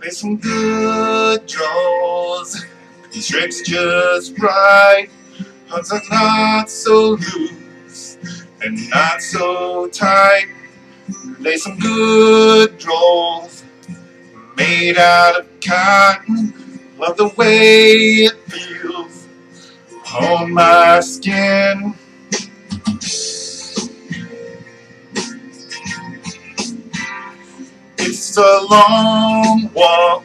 Make some good draws. These tricks just right. Hugs are not so loose and not so tight. Lay some good draws made out of cotton. Love the way it feels on my skin. It's a long walk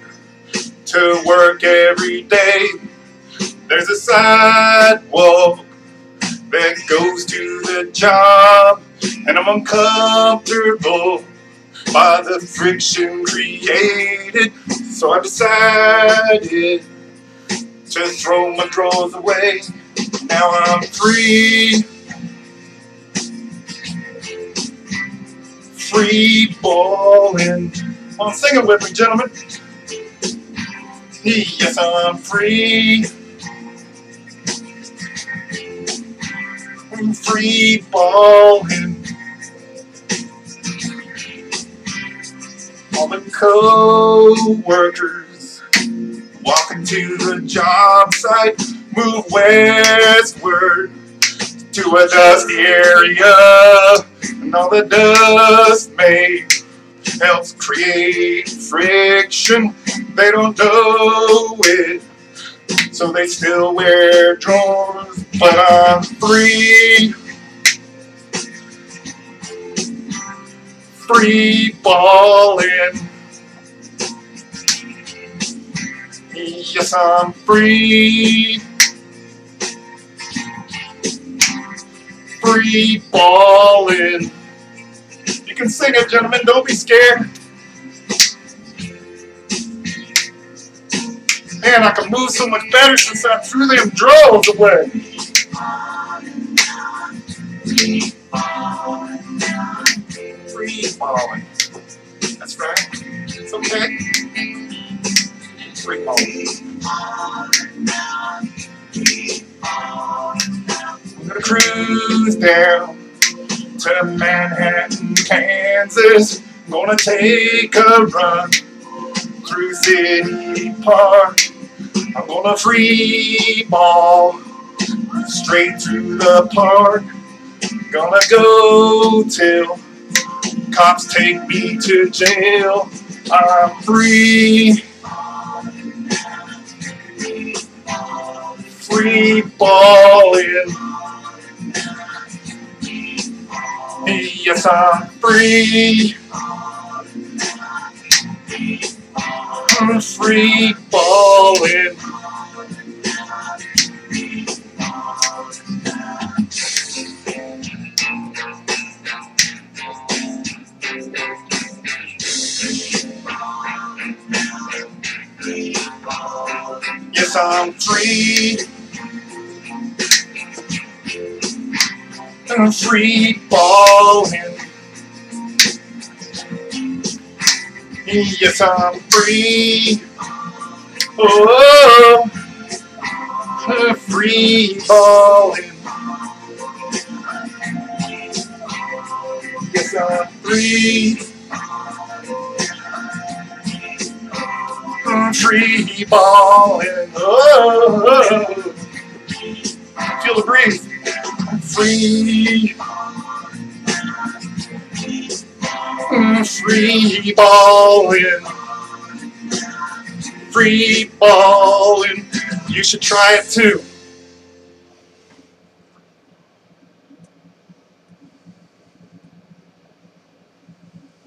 to work every day. There's a sidewalk that goes to the job, and I'm uncomfortable by the friction created. So I decided to throw my drawers away. Now I'm free. Free balling. Well, sing it with me, gentlemen. Yes, I'm free. I'm free balling. All the co-workers walking to the job site move westward to a dusty area. And all the dust may helps create friction. They don't know it so they still wear drawers but I'm free. Free balling yes I'm free free balling you can sing it gentlemen don't be scared Man, I can move so much better since I threw them drawers away. Free falling. That's right. It's okay. Free falling. Gonna cruise down to Manhattan, Kansas. I'm gonna take a run through City Park. I'm gonna free ball straight through the park. Gonna go till cops take me to jail. I'm free. Free balling. Yes, I'm free. I'm free balling. Yes, I'm free. I'm free balling. Yes, I'm free. Oh, free falling. Yes, I'm free. I'm free falling. Oh, oh, oh, oh, feel the breeze. Free. Free balling. Free balling. You should try it too.